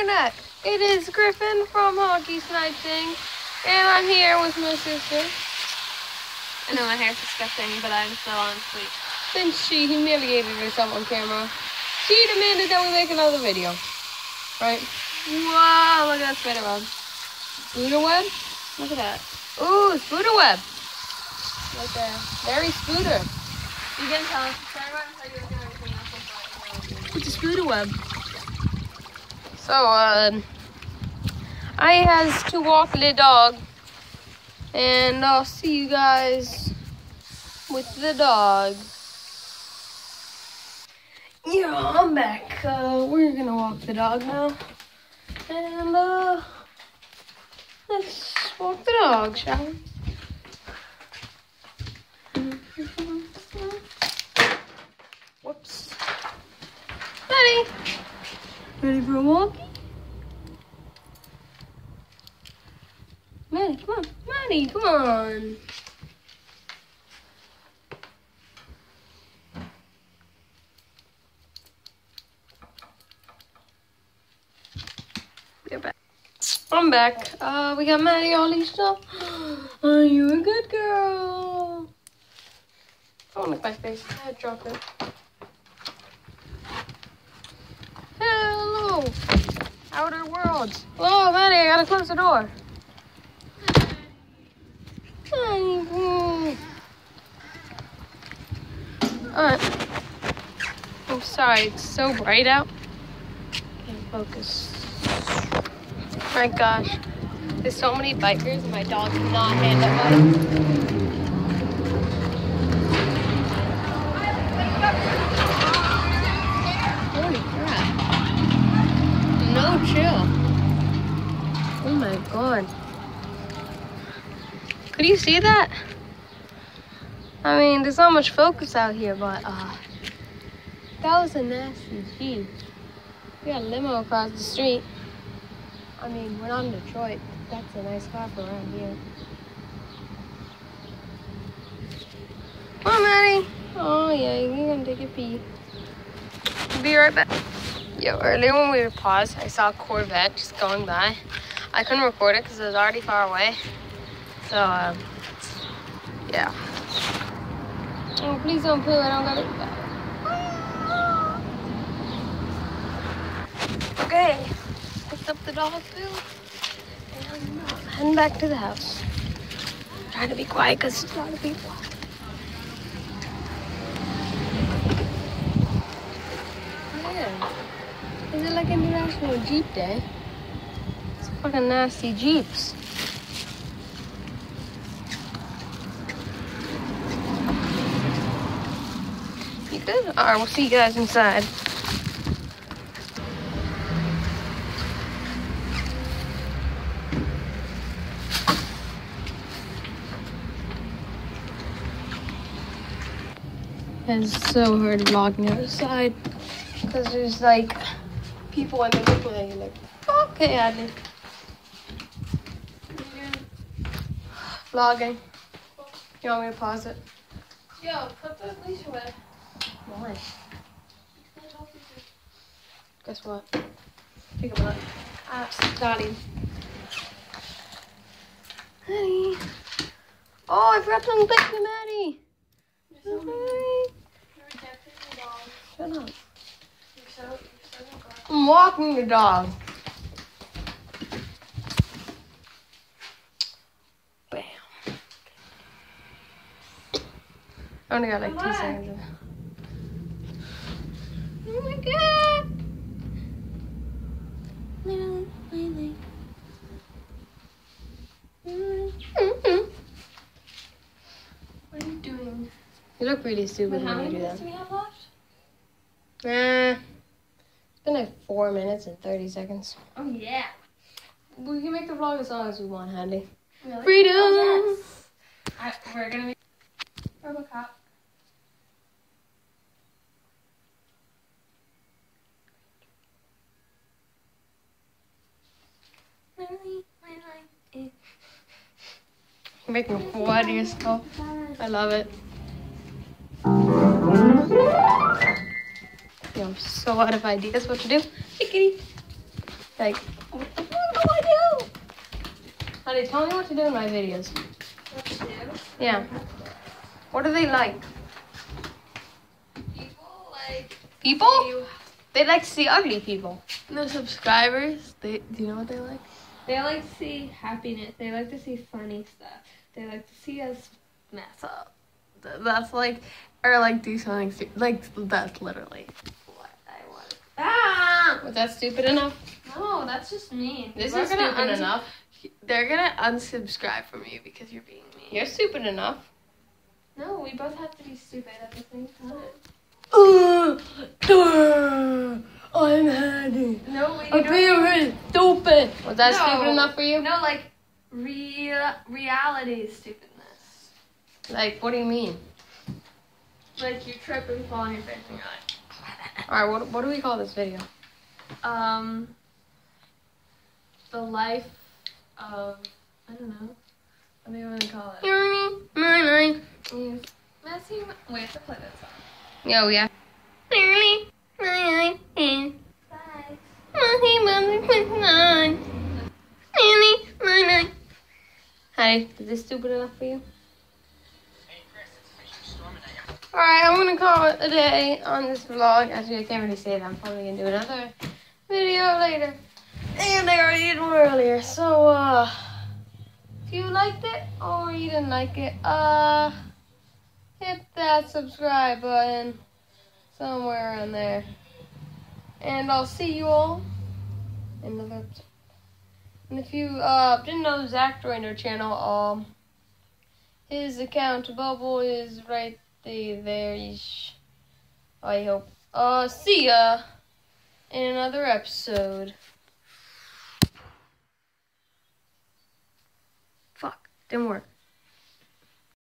internet. It is Griffin from Hockey Sniping, and I'm here with my sister. I know my hair's disgusting, but I'm still on sleep. Then she humiliated herself on camera. She demanded that we make another video. Right? Whoa, look at that spider web. Spooder web? Look at that. Ooh, spooder web. Right there. Very spooder. You can tell us. Were doing everything else. It's a spooder web. So, um, I has to walk the dog, and I'll see you guys with the dog. Yeah, I'm back. Uh, we're gonna walk the dog now, and uh, let's walk the dog, shall we? Whoops. Ready? Ready for a walkie? Maddie, come on. Maddie, come on. You're back. I'm back. Uh, we got Maddie all leashed up. Are you a good girl? Don't lick my face. I dropped it. Hello, outer worlds. Hello, oh, Maddie. I gotta close the door. Alright. Oh, sorry. It's so bright out. Can't focus. My gosh. There's so many bikers, and my dog cannot handle it. No chill. Oh my god. Could you see that? I mean, there's not much focus out here, but uh, that was a nasty Jeep. We got a limo across the street. I mean, we're not in Detroit. That's a nice car for around here. Come on, Maddie. Oh, yeah, you're gonna take a pee. Be right back. Yo, earlier when we were paused, I saw a Corvette just going by. I couldn't record it because it was already far away. So, um, yeah. Oh, please don't poo. I don't got it. Okay. Picked up the dog poo. And I'm heading back to the house. trying to be quiet because it's a big one. Yeah. Is it like International Jeep Day? It's fucking nasty Jeeps. You good? Alright, we'll see you guys inside. It's so hard vlogging outside because there's like people in the people that you're like, okay, Adley. Vlogging. You want me to pause it? Yo, put the leash away. Why? Guess what? Take a look. Ah, Dottie. Honey. Oh, I forgot to thank you, Maddie. Hi. Shut up. I'm walking the dog. Bam. I only got like two seconds. Oh my god. Mhm. What are you doing? You look really stupid How when you do that. How many minutes do we have left? Nah. It's been like four minutes and 30 seconds. Oh, yeah. We can make the vlog as long as we want, Handy. Really? Freedom! Oh, yes. I, we're gonna be Robocop. You're making a fool out of. I love it. Yo, I'm so out of ideas what to do. Hey, kitty. Like, what the fuck do I do? Honey, tell me what to do in my videos. What to do? Yeah. What do they like? People like People? you. They like to see ugly people. No subscribers. They do you know what they like? They like to see happiness. They like to see funny stuff. They like to see us mess up. That's like, or like do something like that's literally what I want. Ah! Was that stupid enough? No, that's just mean. This We're is gonna stupid uns- enough. They're gonna unsubscribe from you because you're being mean. You're stupid enough. No, we both have to be stupid at the same time. I'm happy. No, we I'm don't. very stupid. Was that No. stupid enough for you? No, like real reality stupidness. Like, what do you mean? Like you trip and fall on your face and you're like, All right, what, what do we call this video? um, the life of I don't know. What do you want to call it? Yeah, Yes. Messy. We have to play that song. yeah. Bye. Hi, is this stupid enough for you? Alright, I'm gonna call it a day on this vlog. Actually, I can't really say that. I'm probably gonna do another video later. And I already did one earlier. So, uh, if you liked it or you didn't like it, uh, hit that subscribe button somewhere around there. And I'll see you all in another episode. And if you uh, didn't know Zach joined our channel, um, his account bubble is right there ish. I hope. Uh, see ya in another episode. Fuck, didn't work.